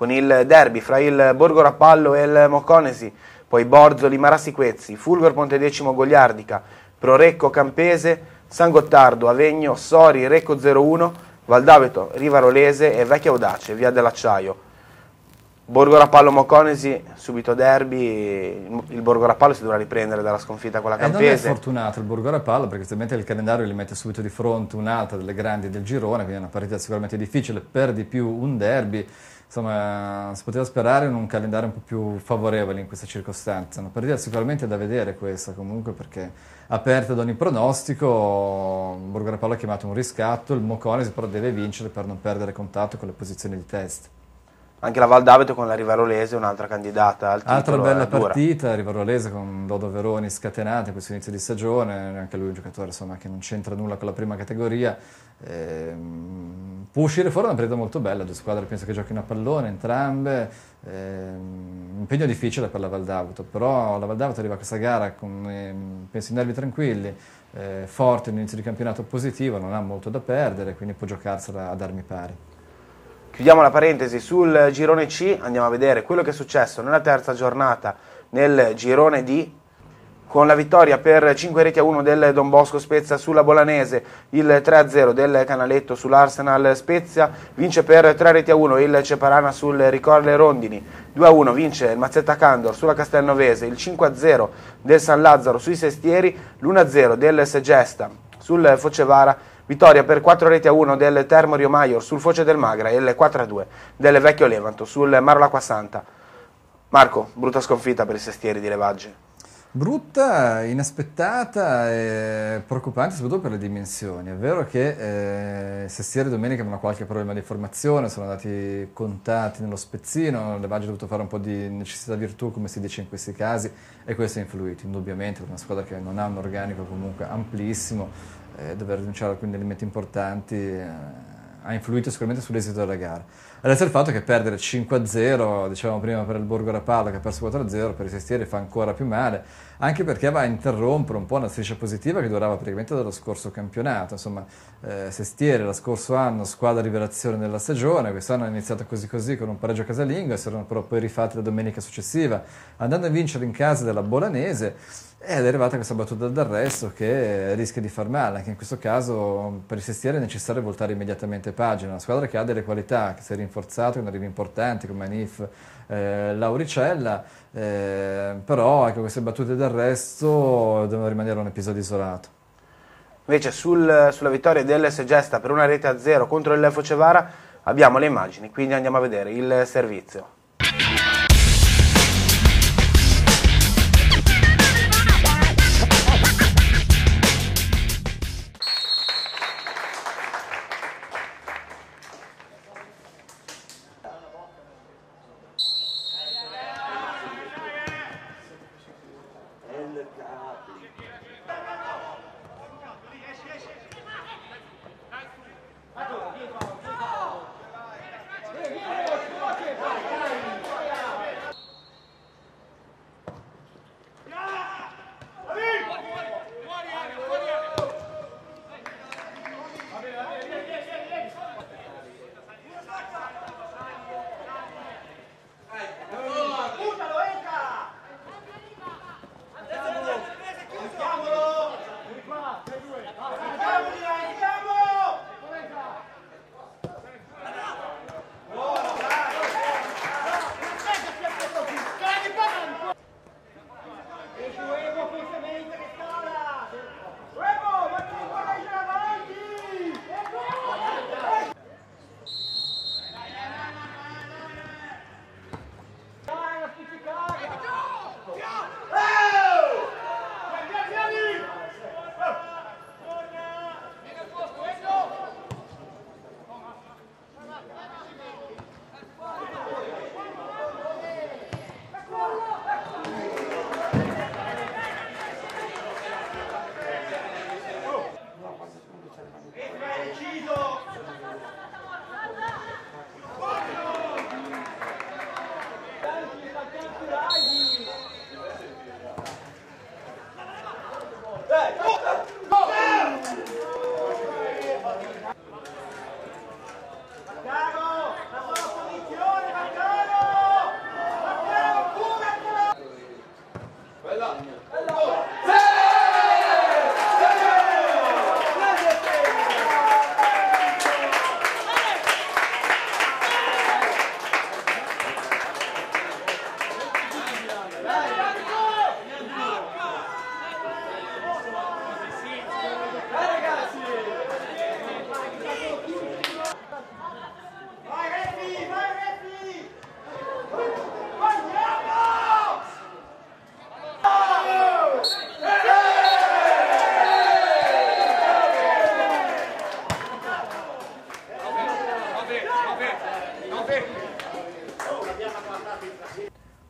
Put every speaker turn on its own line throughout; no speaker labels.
con il derby fra il Borgo Rappallo e il Moconesi, poi Borzoli, Marassi Quezzi, Fulgor Pontedecimo Gogliardica, Prorecco Campese, San Gottardo, Avegno, Sori, Recco 01, Valdaveto, Rivarolese e Vecchia Audace, Via dell'Acciaio. Borgo Rapallo Moconesi, subito derby, il Borgo Rapallo si dovrà riprendere dalla sconfitta con la Campese.
E non è fortunato il Borgo Rapallo perché ovviamente il calendario gli mette subito di fronte un'altra delle grandi del girone, quindi è una partita sicuramente difficile, per di più un derby. Insomma, si poteva sperare in un calendario un po' più favorevole in questa circostanza. Una partita sicuramente da vedere questa comunque perché aperta ad ogni pronostico, Borgo Rapallo ha chiamato un riscatto, il Moconesi però deve vincere per non perdere contatto con le posizioni di testa.
Anche la Val d'Aveto con la Rivarolese, un'altra candidata al titolo.
Altra bella partita, Rivarolese con Dodo Veroni scatenati in questo inizio di stagione, anche lui è un giocatore insomma, che non c'entra nulla con la prima categoria. Eh, può uscire fuori una partita molto bella, due squadre penso che giochino a pallone entrambe, eh, impegno difficile per la Val d'Aveto, però la Val d'Aveto arriva a questa gara con eh, penso i nervi tranquilli, eh, forte, un inizio di campionato positivo, non ha molto da perdere, quindi può giocarsela ad armi pari.
Chiudiamo la parentesi sul girone C, andiamo a vedere quello che è successo nella terza giornata nel girone D con la vittoria per 5 reti a 1 del Don Bosco Spezia sulla Bolanese, il 3-0 del Canaletto sull'Arsenal Spezia, vince per 3 reti a 1 il Ceparana sul Ricorle Rondini, 2-1 vince il Mazzetta Candor sulla Castelnovese, il 5-0 del San Lazzaro sui Sestieri, l'1-0 del Segesta sul Focevara Vittoria per 4 reti a 1 del Termo Rio Maior sul Foce del Magra e il 4 a 2 del Vecchio Levanto sul Maro Lacqua Santa. Marco, brutta sconfitta per i sestieri di Levagge.
Brutta, inaspettata e preoccupante soprattutto per le dimensioni. È vero che eh, Sestieri domenica avevano qualche problema di formazione, sono andati contati nello spezzino, Levagge ha dovuto fare un po' di necessità virtù, come si dice in questi casi, e questo ha influito indubbiamente per una squadra che non ha un organico comunque amplissimo eh, dover rinunciare a alcuni elementi importanti eh, ha influito sicuramente sull'esito della gara. Adesso il fatto che perdere 5-0, dicevamo prima per il Borgo Rapallo che ha perso 4-0, per i Sestieri fa ancora più male, anche perché va a interrompere un po' una striscia positiva che durava praticamente dallo scorso campionato. Insomma, eh, Sestieri lo scorso anno squadra rivelazione della stagione, quest'anno è iniziato così così con un pareggio casalingo e si erano però poi rifatti la domenica successiva, andando a vincere in casa della Bolanese ed è arrivata questa battuta d'arresto che rischia di far male, anche in questo caso per i Sestieri è necessario voltare immediatamente pagina, una squadra che ha delle qualità, che si è rinforzata con arrivi importanti come Anif, eh, Lauricella, eh, però ecco, queste battute d'arresto devono rimanere un episodio isolato.
Invece sul, sulla vittoria del Segesta per una rete a zero contro il Focevara abbiamo le immagini, quindi andiamo a vedere il servizio.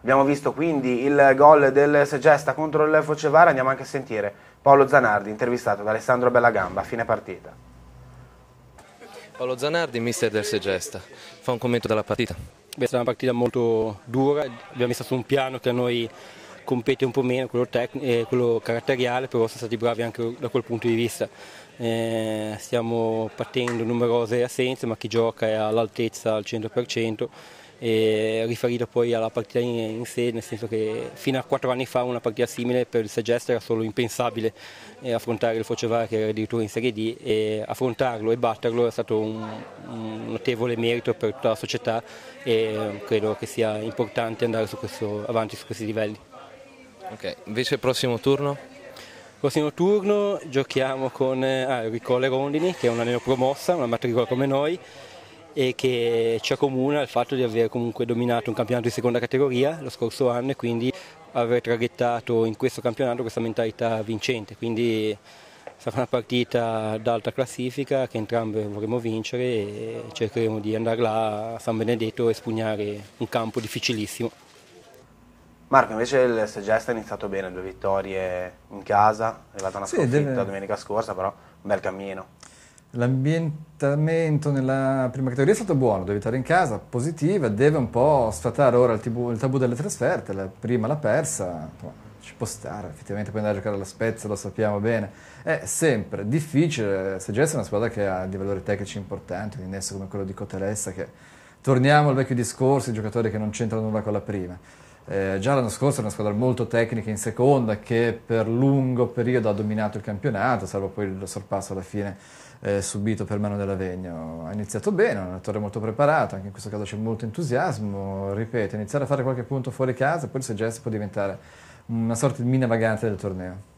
Abbiamo visto quindi il gol del Segesta contro il Focevara, andiamo anche a sentire Paolo Zanardi intervistato da Alessandro Bellagamba a fine partita.
Paolo Zanardi, mister del Segesta, fa un commento della partita.
Beh, è stata una partita molto dura, abbiamo messo su un piano che a noi compete un po' meno, quello, tec- eh, quello caratteriale, però siamo stati bravi anche da quel punto di vista. Eh, stiamo partendo numerose assenze, ma chi gioca è all'altezza al 100% e riferito poi alla partita in, in, sé, nel senso che fino a quattro anni fa una partita simile per il Segesta era solo impensabile eh, affrontare il Focevara che era addirittura in Serie D e affrontarlo e batterlo è stato un, un notevole merito per tutta la società e credo che sia importante andare su questo, avanti su questi livelli.
Ok, invece il prossimo turno?
Il prossimo turno giochiamo con eh, ah, Ricole Rondini, che è una neopromossa, una matricola come noi, e che ci accomuna il fatto di aver comunque dominato un campionato di seconda categoria lo scorso anno e quindi aver traghettato in questo campionato questa mentalità vincente. Quindi sarà una partita d'alta classifica che entrambe vorremmo vincere e cercheremo di andare là a San Benedetto e spugnare un campo difficilissimo.
Marco, invece il Segesta ha iniziato bene, due vittorie in casa, è arrivata una sconfitta deve... domenica scorsa, però un bel cammino.
L'ambientamento nella prima categoria è stato buono, due vittorie in casa, positiva, deve un po' sfatare ora il tabù, il tabù delle trasferte, la prima l'ha persa, ci può stare, effettivamente poi andare a giocare alla Spezia, lo sappiamo bene, è sempre difficile, Segesta è una squadra che ha dei valori tecnici importanti, un innesso come quello di Cotelessa, che torniamo al vecchio discorso, i giocatori che non c'entrano nulla con la prima. Eh, già l'anno scorso era una squadra molto tecnica in seconda che per lungo periodo ha dominato il campionato, salvo poi il sorpasso alla fine eh, subito per mano dell'Avegno. Ha iniziato bene, è un allenatore molto preparato, anche in questo caso c'è molto entusiasmo, ripeto, iniziare a fare qualche punto fuori casa, poi il Segesta può diventare una sorta di mina vagante del torneo.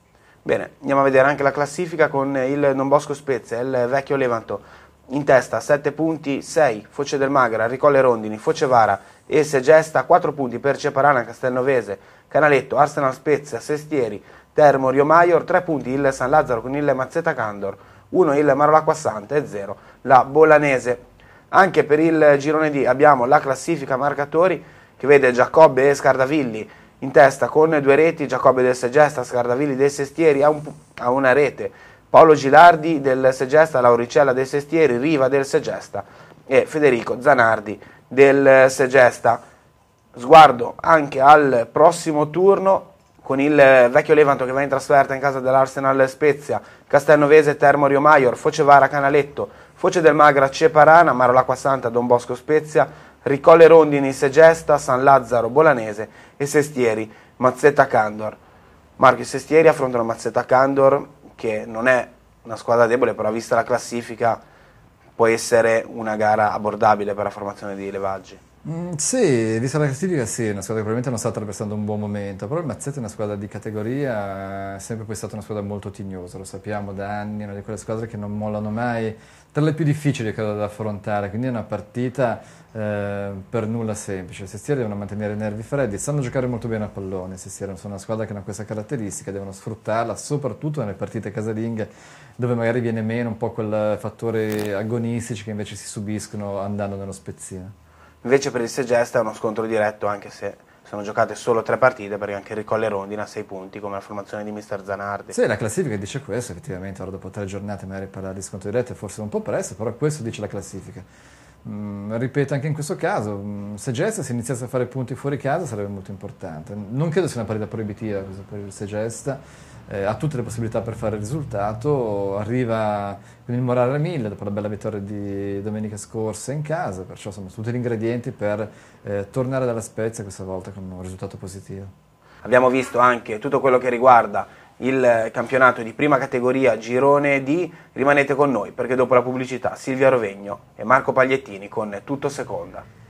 Bene, andiamo a vedere anche la classifica con il Non Bosco Spezia, il vecchio Levanto in testa 7 punti, 6 Foce del Magra, Ricolle Rondini, Focevara e Segesta, 4 punti per Ceparana, Castelnovese, Canaletto, Arsenal Spezia, Sestieri, Termo, Rio Maior, 3 punti il San Lazzaro con il Mazzeta Candor, 1 il Marolacqua Santa e 0 la Bolanese. Anche per il girone D abbiamo la classifica marcatori che vede Giacobbe e Scardavilli in testa con due reti, Giacobbe del Segesta, Scardavilli del Sestieri a, a una rete, Paolo Gilardi del Segesta, Lauricella del Sestieri, Riva del Segesta e Federico Zanardi del Segesta. Sguardo anche al prossimo turno con il vecchio Levanto che va in trasferta in casa dell'Arsenal Spezia, Castelnovese, Termo Rio Maior, Focevara Canaletto, Foce del Magra Ceparana, Marolacqua Santa, Don Bosco Spezia, Ricolle Rondini Segesta, San Lazzaro Bolanese e Sestieri Mazzetta Candor. Marco i Sestieri affrontano Mazzetta Candor che non è una squadra debole, però vista la classifica può essere una gara abbordabile per la formazione di Levaggi.
Mm, sì, vista la classifica sì, è una squadra che probabilmente non sta attraversando un buon momento, però il Mazzetto è una squadra di categoria, è sempre poi stata una squadra molto tignosa, lo sappiamo da anni, è una di quelle squadre che non mollano mai, tra le più difficili credo da affrontare, quindi è una partita eh, per nulla semplice. I Sestieri devono mantenere i nervi freddi, sanno giocare molto bene a pallone, i Sestieri sono una squadra che ha questa caratteristica, devono sfruttarla soprattutto nelle partite casalinghe dove magari viene meno un po' quel fattore agonistici che invece si subiscono andando nello spezzino.
Invece per il Segesta è uno scontro diretto anche se sono giocate solo tre partite perché anche Ricolle Rondina ha sei punti come la formazione di mister Zanardi.
Sì, la classifica dice questo, effettivamente ora dopo tre giornate magari parlare di scontro diretto è forse un po' presto, però questo dice la classifica. Mm, ripeto, anche in questo caso, mm, se Segesta si iniziasse a fare punti fuori casa sarebbe molto importante. Non credo sia una partita proibitiva per il Segesta eh, ha tutte le possibilità per fare il risultato, arriva con il morale a mille dopo la bella vittoria di domenica scorsa in casa, perciò sono tutti gli ingredienti per eh, tornare dalla Spezia questa volta con un risultato positivo.
Abbiamo visto anche tutto quello che riguarda il campionato di prima categoria Girone D, rimanete con noi perché dopo la pubblicità Silvia Rovegno e Marco Pagliettini con Tutto Seconda.